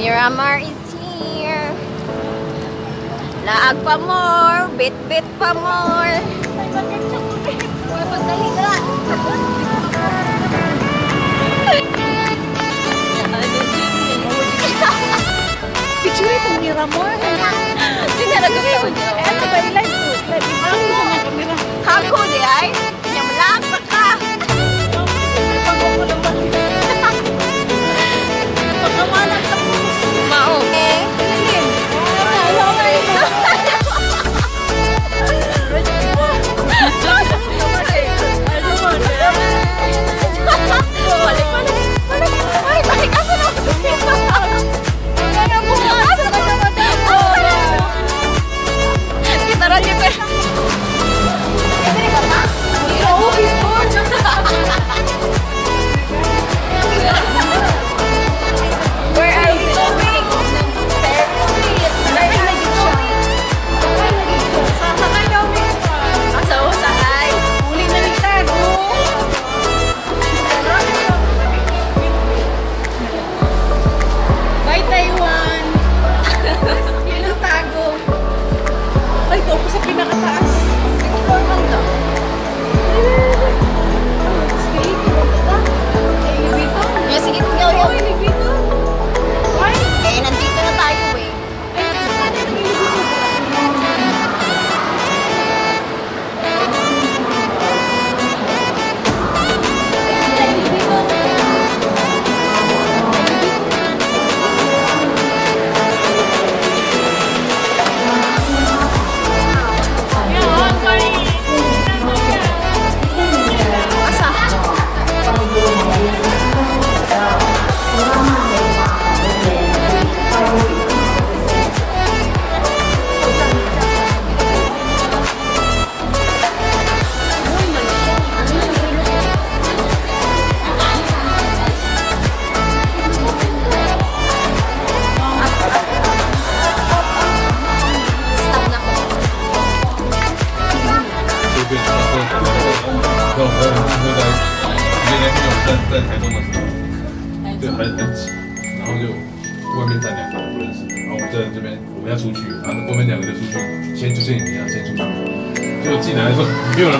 Miramar is here. Laag pa more, bit-bit pa more. Picture itong Miramar. Tinaragam na ko. Ano ba yung live ko? Live ko sa mga kamera. Kako di ay.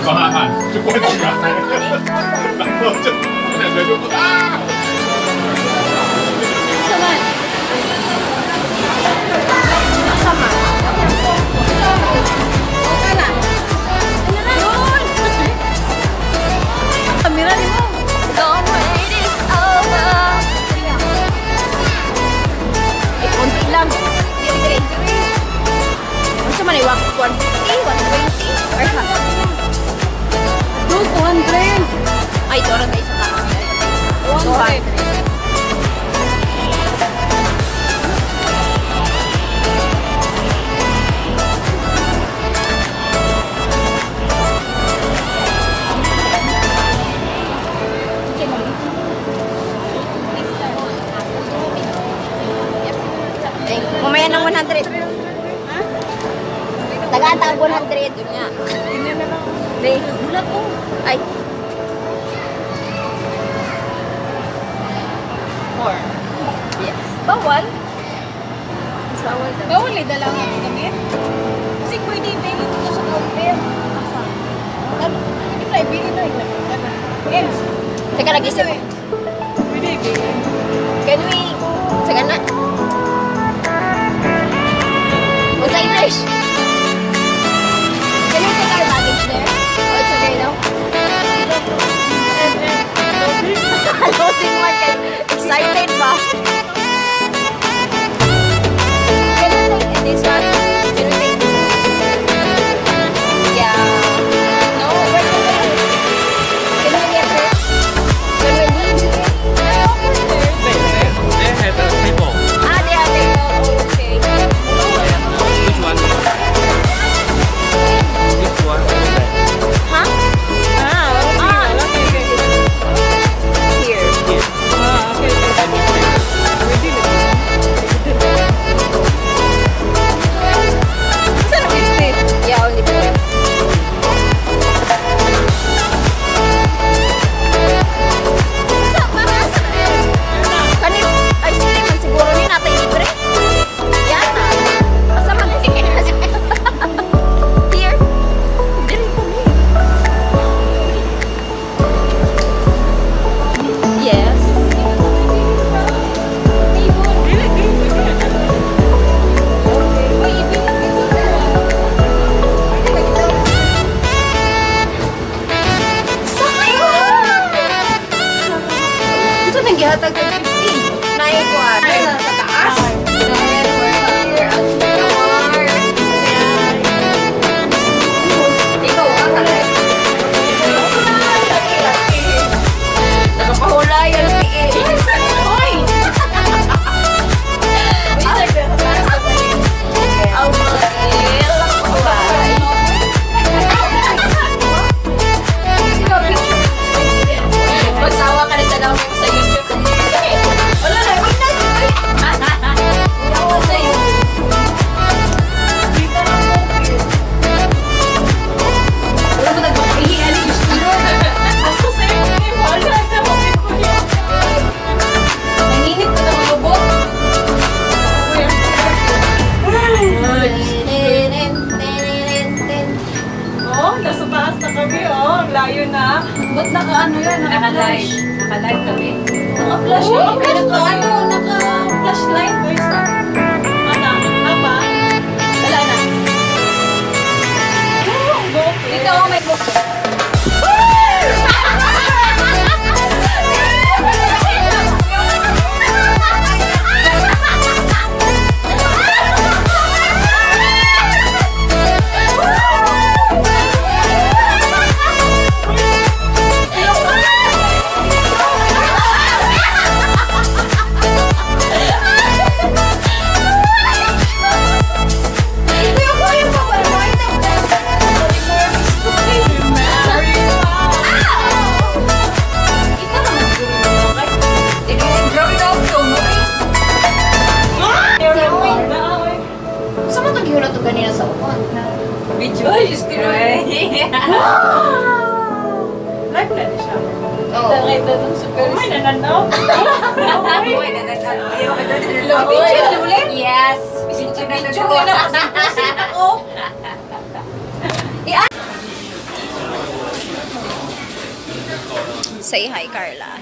候没有人帮他按，就关起来，然后就两个就啊。 Sama. Kana. Yun! Kamera ni mo. Don't wait, it's over. Eh, konti lang. Diri, diri. Ano sa man, iwag 150, 120, or half? Dude, 200. Ay, doon tayo sa taas. 200. Eh, mamaya ng 100. Tagaan tag 100. Yun nga. Be, bulat po. Ay. Four. Yes. Bawal. Mas Bawal daw. Bawal eh, dala nga kami. Kasi pwede ibigay dito sa counter. Ano? Hindi pala ibigay na. Ano? Yes. Teka, nag-isip. Pwede ibigay. Can we... Sige na. What's English? Excited ba? naka, ba't naka ano yan? Naka-live. Naka-live kami. Naka-flash oh. Naka-flash ano light. Naka-flash light. Where's that? Ah. Ano? Wala na. Ito, oh my God. Picture ulit? Yes. Picture na ito. Picture na. Say hi, Carla.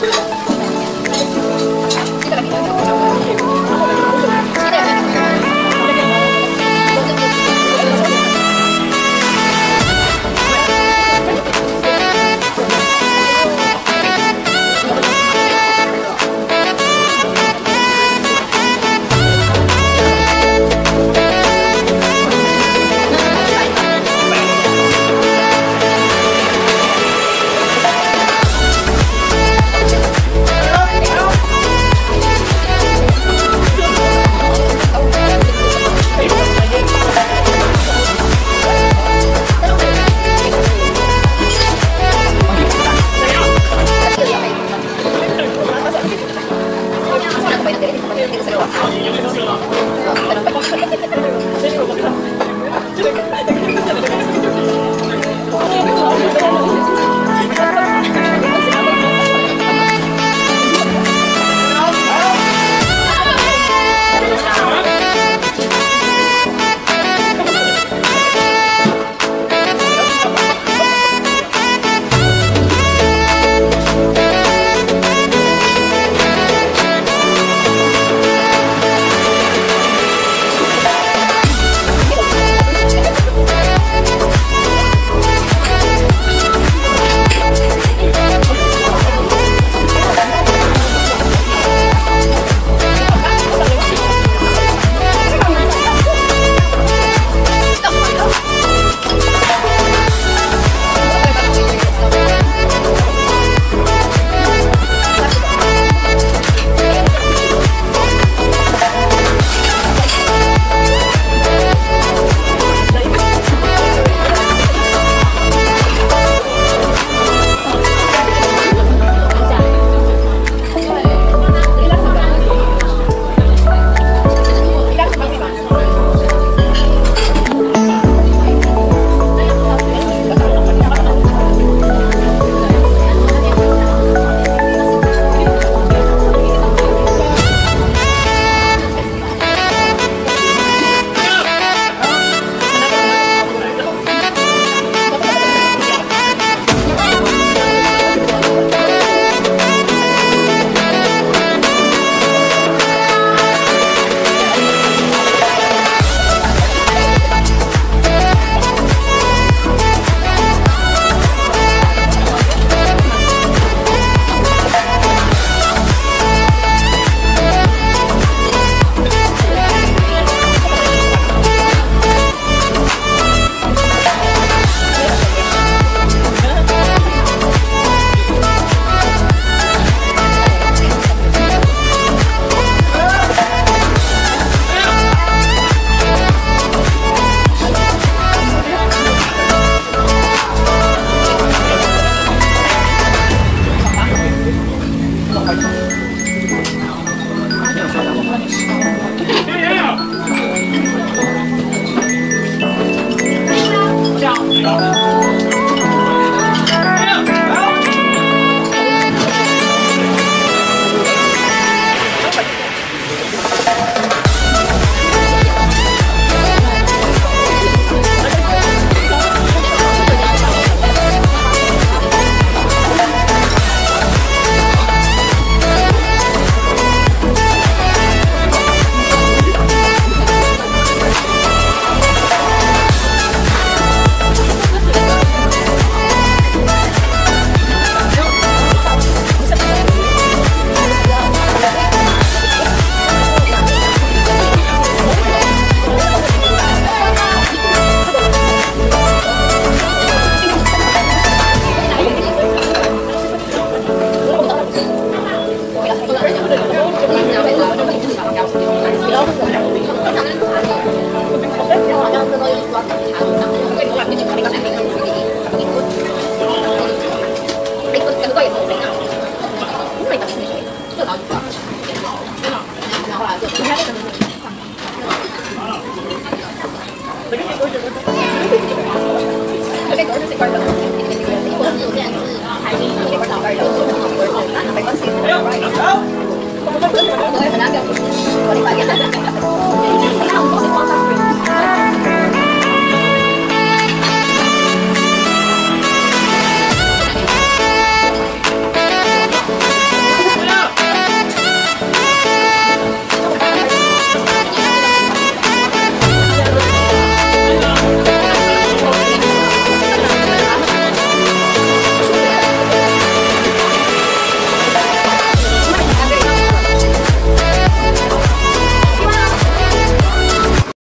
감사합니다.